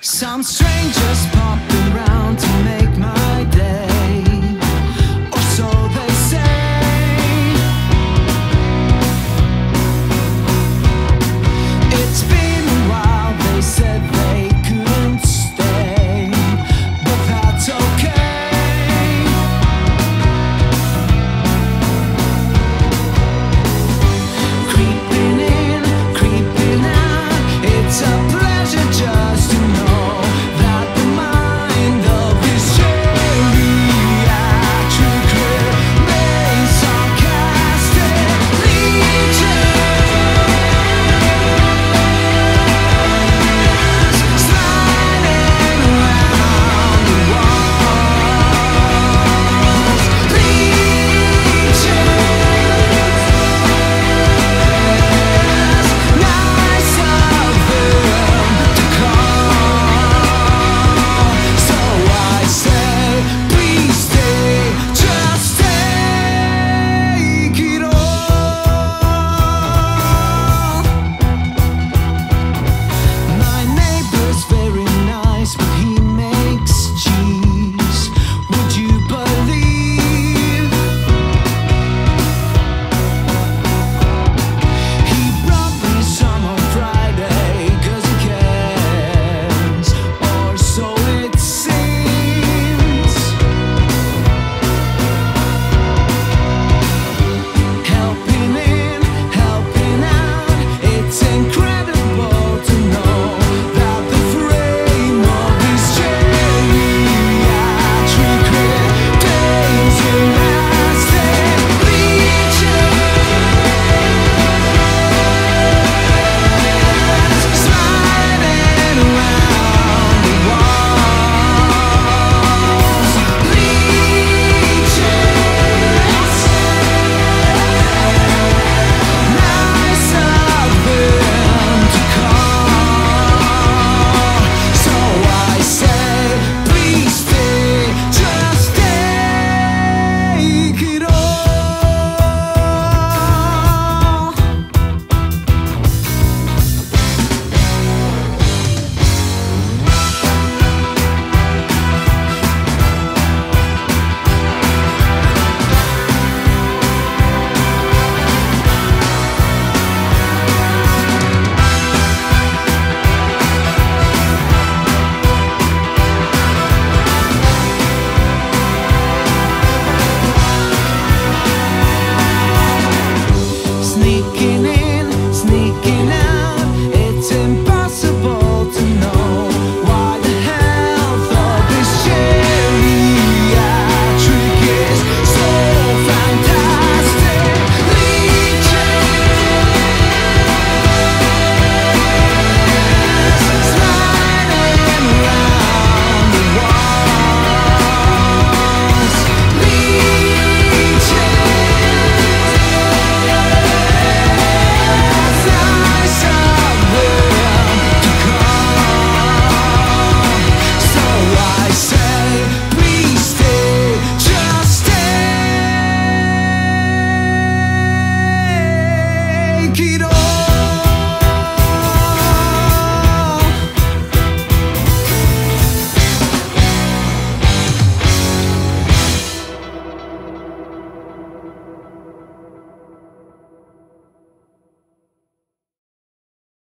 Some strangers pop around to make.